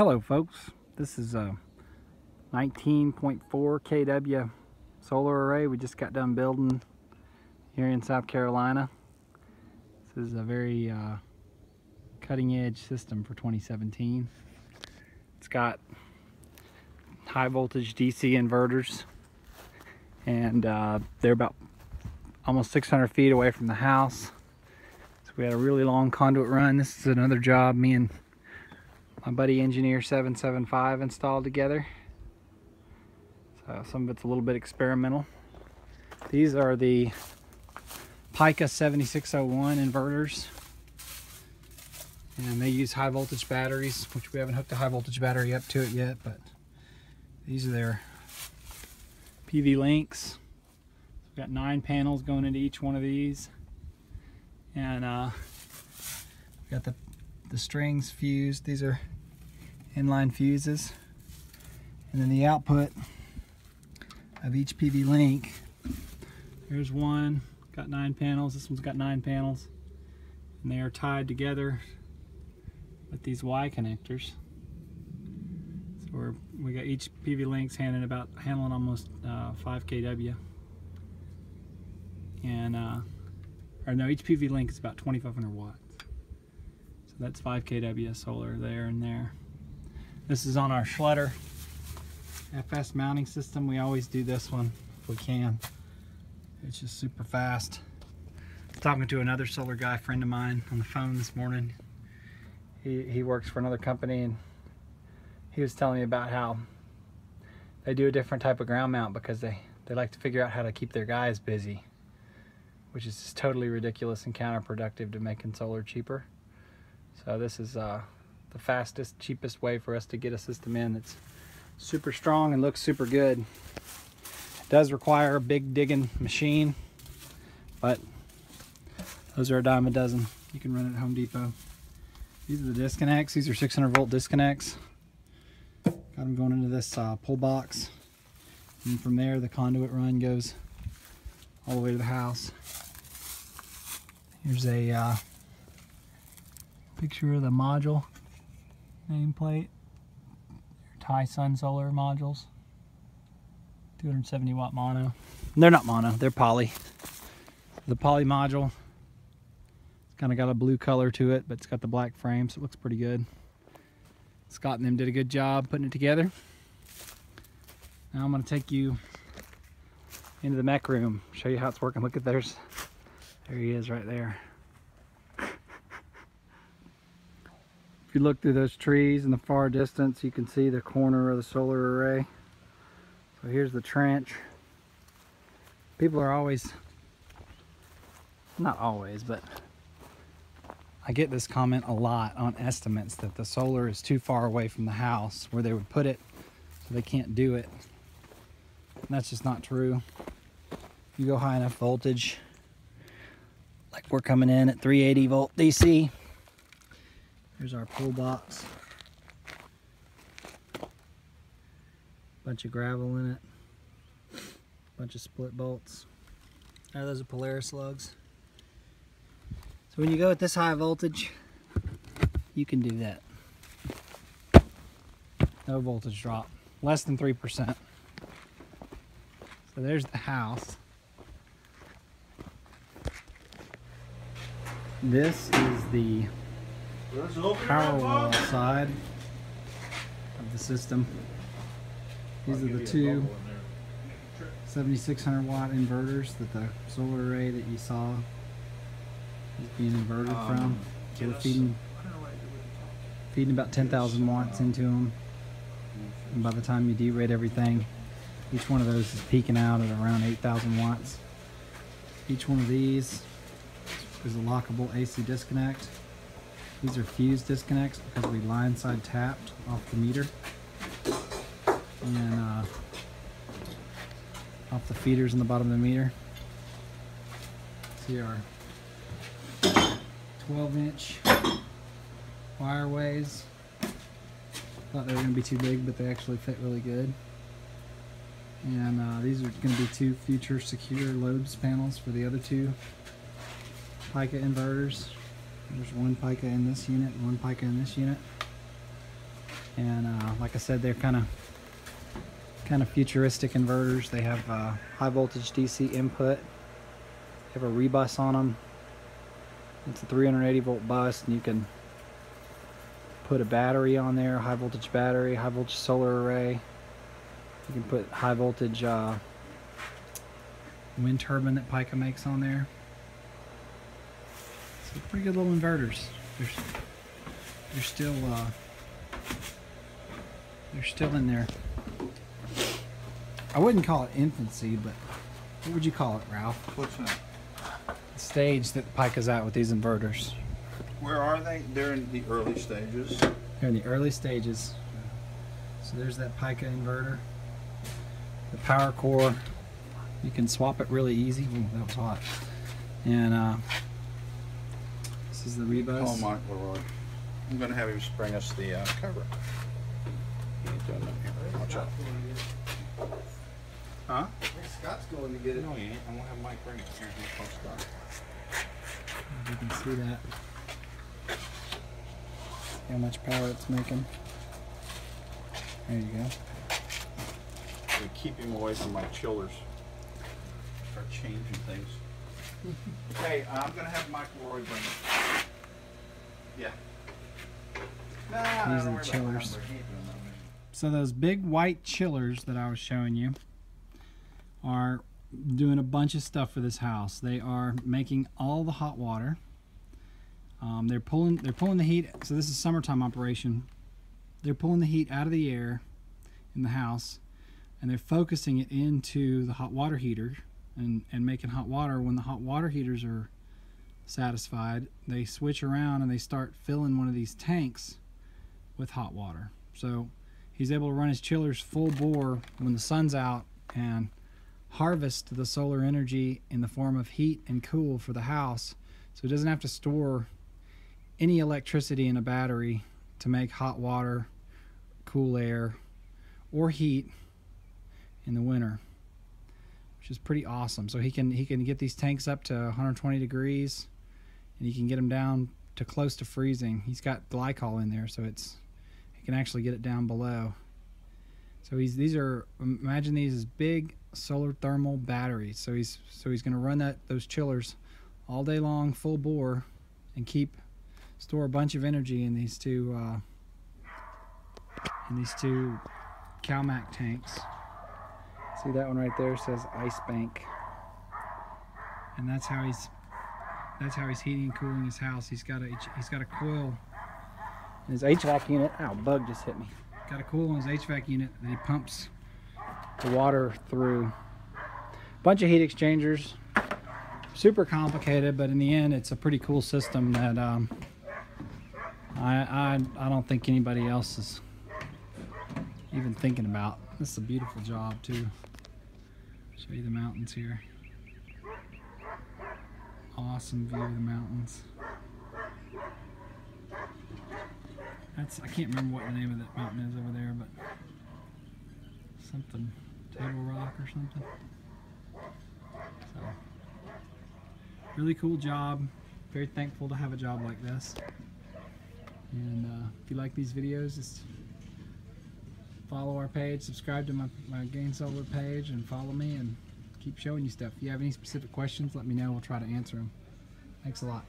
Hello folks, this is a 19.4 kW solar array we just got done building here in South Carolina. This is a very uh, cutting edge system for 2017. It's got high voltage DC inverters and uh, they're about almost 600 feet away from the house. So we had a really long conduit run. This is another job me and my buddy engineer 775 installed together. So some of it's a little bit experimental. These are the Pika 7601 inverters. And they use high voltage batteries which we haven't hooked a high voltage battery up to it yet but these are their PV links. We've got nine panels going into each one of these. And uh, we got the the strings fused. These are inline fuses. And then the output of each PV link. Here's one, got nine panels. This one's got nine panels. And they are tied together with these Y connectors. So we're, we got each PV links handling about handling almost uh, 5 kW. And uh, or no, each PV link is about 2,500 watts that's 5 kW solar there and there. This is on our Schletter FS mounting system. We always do this one if we can. It's just super fast. Talking to another solar guy friend of mine on the phone this morning. He, he works for another company and he was telling me about how they do a different type of ground mount because they, they like to figure out how to keep their guys busy, which is totally ridiculous and counterproductive to making solar cheaper. So this is uh, the fastest, cheapest way for us to get a system in that's super strong and looks super good. It does require a big digging machine, but those are a dime a dozen. You can run it at Home Depot. These are the disconnects. These are 600 volt disconnects. Got them going into this uh, pull box. And from there, the conduit run goes all the way to the house. Here's a uh, picture of the module nameplate. Talesun Solar modules. 270 watt mono. They're not mono, they're poly. The poly module. It's kind of got a blue color to it, but it's got the black frame, so it looks pretty good. Scott and them did a good job putting it together. Now I'm going to take you into the mech room, show you how it's working. Look at there's, there he is right there. If you look through those trees in the far distance, you can see the corner of the solar array. So here's the trench. People are always, not always, but I get this comment a lot on estimates that the solar is too far away from the house where they would put it so they can't do it. And that's just not true. You go high enough voltage, like we're coming in at 380 volt DC, Here's our pull box. Bunch of gravel in it. Bunch of split bolts. Oh, those are Polaris lugs. So when you go at this high voltage, you can do that. No voltage drop. Less than 3%. So there's the house. This is the power wall side of the system. These are the two 7600 watt inverters that the solar array that you saw is being inverted um, from. So we're feeding, feeding about 10,000 watts into them. And by the time you derate everything, each one of those is peaking out at around 8,000 watts. Each one of these is a lockable AC disconnect. These are fuse disconnects because we line side tapped off the meter. And uh, off the feeders in the bottom of the meter. See our 12 inch wireways. Thought they were going to be too big, but they actually fit really good. And uh, these are going to be two future secure loads panels for the other two Pika inverters. There's one Pika in this unit and one Pika in this unit. And uh, like I said, they're kind of kind of futuristic inverters. They have uh, high voltage DC input. They have a rebus on them. It's a 380 volt bus, and you can put a battery on there, high voltage battery, high voltage solar array. You can put high voltage uh, wind turbine that Pika makes on there. So pretty good little inverters. They're, they're still uh, they're still in there. I wouldn't call it infancy, but what would you call it, Ralph? What's that? The stage that Pika's at with these inverters. Where are they? They're in the early stages. They're in the early stages. So there's that Pika inverter. The power core, you can swap it really easy. Ooh, that was hot. And uh, this is the rebus. Call Mike Leroy. I'm gonna have him spring us the uh, cover. He ain't doing nothing here. Watch out. Huh? Scott's going to get it. No, he ain't. I'm gonna have Mike bring it here. He's close by. You can see that. See how much power it's making. There you go. We keep him away from my chillers. Start changing things. Okay, I'm gonna have Michael Leroy bring it. Yeah. Nah, These are the chillers. number. He ain't doing nothing. So those big white chillers that I was showing you are doing a bunch of stuff for this house. They are making all the hot water. Um, they're pulling they're pulling the heat. So this is summertime operation. They're pulling the heat out of the air in the house, and they're focusing it into the hot water heater and and making hot water. When the hot water heaters are satisfied, they switch around and they start filling one of these tanks with hot water. So he's able to run his chillers full bore when the sun's out and harvest the solar energy in the form of heat and cool for the house so he doesn't have to store any electricity in a battery to make hot water cool air or heat in the winter which is pretty awesome so he can he can get these tanks up to 120 degrees and he can get them down to close to freezing he's got glycol in there so it's he can actually get it down below. So he's these are imagine these as big solar thermal batteries. So he's so he's going to run that those chillers all day long, full bore, and keep store a bunch of energy in these two uh, in these two CalMac tanks. See that one right there says Ice Bank, and that's how he's that's how he's heating and cooling his house. He's got a he's got a coil in his HVAC unit. Ow, bug just hit me. Got a coil in his HVAC unit that he pumps the water through. Bunch of heat exchangers. Super complicated, but in the end, it's a pretty cool system that um, I, I I don't think anybody else is even thinking about. This is a beautiful job too. Show you the mountains here. Awesome view of the mountains. That's I can't remember what the name of that mountain is over there, but something Table Rock or something. So really cool job. Very thankful to have a job like this. And uh, if you like these videos, just follow our page, subscribe to my, my Gain Solar page, and follow me and keep showing you stuff. If you have any specific questions, let me know. We'll try to answer them. Thanks a lot.